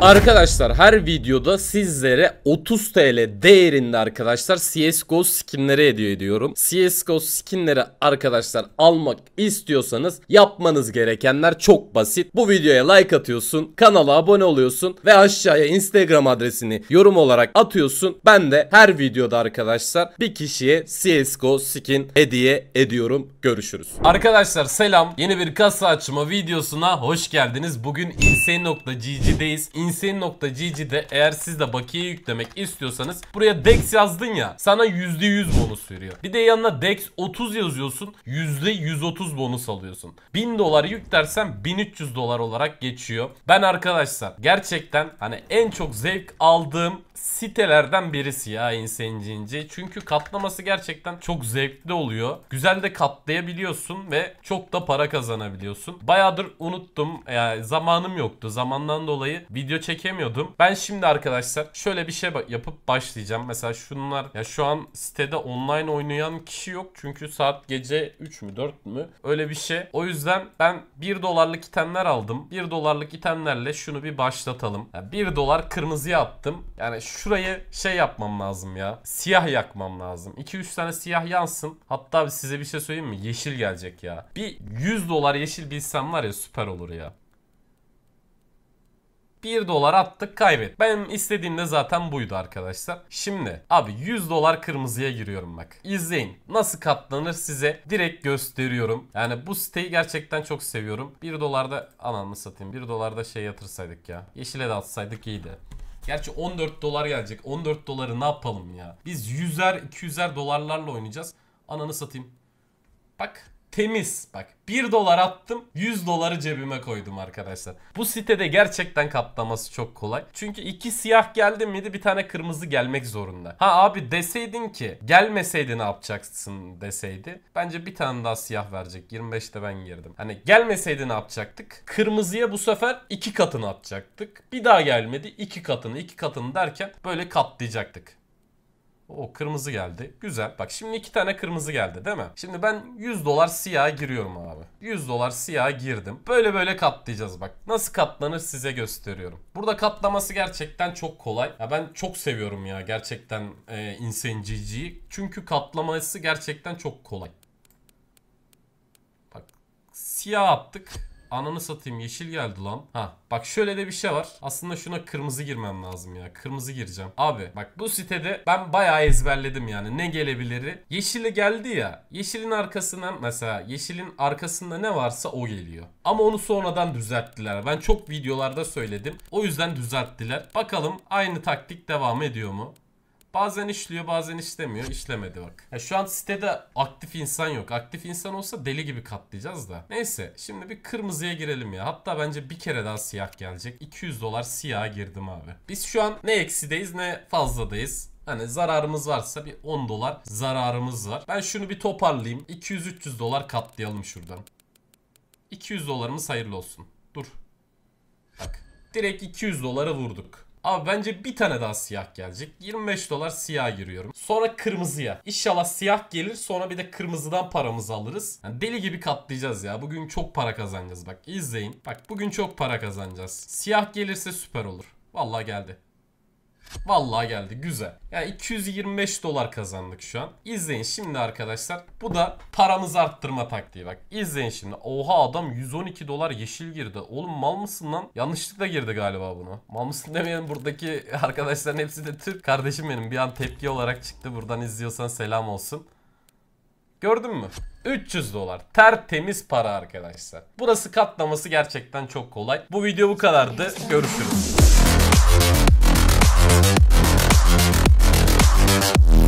Arkadaşlar her videoda sizlere 30 TL değerinde arkadaşlar CSGO skinleri hediye ediyorum. CSGO skinleri arkadaşlar almak istiyorsanız yapmanız gerekenler çok basit. Bu videoya like atıyorsun, kanala abone oluyorsun ve aşağıya Instagram adresini yorum olarak atıyorsun. Ben de her videoda arkadaşlar bir kişiye CSGO skin hediye ediyorum. Görüşürüz. Arkadaşlar selam. Yeni bir kasa açma videosuna hoş geldiniz. Bugün insane.gg'deyiz. Insane.gg'de eğer siz de bakiye yüklemek istiyorsanız buraya DEX yazdın ya sana %100 bonus veriyor. Bir de yanına DEX 30 yazıyorsun %130 bonus alıyorsun. 1000 dolar yüklersen 1300 dolar olarak geçiyor. Ben arkadaşlar gerçekten hani en çok zevk aldığım sitelerden birisi ya Insane.gg. Çünkü katlaması gerçekten çok zevkli oluyor. Güzel de katlayabiliyorsun ve çok da para kazanabiliyorsun. Bayağıdır unuttum. Yani zamanım yoktu. Zamandan dolayı video çekemiyordum. Ben şimdi arkadaşlar şöyle bir şey yapıp başlayacağım. Mesela şunlar ya şu an sitede online oynayan kişi yok. Çünkü saat gece 3 mü 4 mü öyle bir şey. O yüzden ben 1 dolarlık itemler aldım. 1 dolarlık itemlerle şunu bir başlatalım. Yani 1 dolar kırmızıya attım. Yani şurayı şey yapmam lazım ya. Siyah yakmam lazım. 2-3 tane siyah yansın. Hatta size bir şey söyleyeyim mi? Yeşil gelecek ya. Bir 100 dolar yeşil bilsem var ya süper olur ya. 1 dolar attık kaybet. Benim istediğim de zaten buydu arkadaşlar. Şimdi abi 100 dolar kırmızıya giriyorum bak. İzleyin. Nasıl katlanır size direkt gösteriyorum. Yani bu siteyi gerçekten çok seviyorum. 1 dolarda ananı satayım. 1 dolarda şey yatırsaydık ya. Yeşile de atsaydık iyiydi. Gerçi 14 dolar gelecek. 14 doları ne yapalım ya? Biz 100'er 200'er dolarlarla oynayacağız. Ananı satayım. Bak temiz. Bak 1 dolar attım 100 doları cebime koydum arkadaşlar. Bu sitede gerçekten katlaması çok kolay. Çünkü iki siyah geldi miydi bir tane kırmızı gelmek zorunda. Ha abi deseydin ki gelmeseydi ne yapacaksın deseydi. Bence bir tane daha siyah verecek. 25'te ben girdim. Hani gelmeseydi ne yapacaktık? Kırmızıya bu sefer iki katını atacaktık. Bir daha gelmedi iki katını iki katını derken böyle katlayacaktık. O kırmızı geldi. Güzel. Bak şimdi iki tane kırmızı geldi değil mi? Şimdi ben 100 dolar siyah giriyorum abi. 100 dolar siyah girdim. Böyle böyle katlayacağız bak. Nasıl katlanır size gösteriyorum. Burada katlaması gerçekten çok kolay. Ya ben çok seviyorum ya gerçekten e, Insane GG'yi. Çünkü katlaması gerçekten çok kolay. Bak siyah attık. Ananı satayım yeşil geldi lan. Ha bak şöyle de bir şey var. Aslında şuna kırmızı girmem lazım ya. Kırmızı gireceğim. Abi bak bu sitede ben bayağı ezberledim yani. Ne gelebiliri. Yeşili geldi ya. Yeşilin arkasından mesela yeşilin arkasında ne varsa o geliyor. Ama onu sonradan düzelttiler. Ben çok videolarda söyledim. O yüzden düzelttiler. Bakalım aynı taktik devam ediyor mu? Bazen işliyor bazen işlemiyor. İşlemedi bak. Ya şu an sitede aktif insan yok. Aktif insan olsa deli gibi katlayacağız da. Neyse şimdi bir kırmızıya girelim ya. Hatta bence bir kere daha siyah gelecek. 200 dolar siyaha girdim abi. Biz şu an ne eksideyiz ne fazladayız. Hani zararımız varsa bir 10 dolar zararımız var. Ben şunu bir toparlayayım. 200-300 dolar katlayalım şuradan. 200 dolarımız hayırlı olsun. Dur. Bak. Direkt 200 dolara vurduk. Abi bence bir tane daha siyah gelecek. 25 dolar siyah giriyorum. Sonra kırmızıya. İnşallah siyah gelir sonra bir de kırmızıdan paramızı alırız. Yani deli gibi katlayacağız ya. Bugün çok para kazanacağız bak. izleyin. Bak bugün çok para kazanacağız. Siyah gelirse süper olur. Vallahi geldi. Vallahi geldi güzel. Yani 225 dolar kazandık şu an. İzleyin şimdi arkadaşlar. Bu da paramızı arttırma taktiği bak. İzleyin şimdi. Oha adam 112 dolar yeşil girdi. Oğlum mal mısın lan? Yanlışlıkla girdi galiba bunu. Mal mısın demeyen buradaki arkadaşların hepsi de Türk. Kardeşim benim bir an tepki olarak çıktı. Buradan izliyorsan selam olsun. Gördün mü? 300 dolar. Tertemiz para arkadaşlar. Burası katlaması gerçekten çok kolay. Bu video bu kadardı. Görüşürüz. Thank you.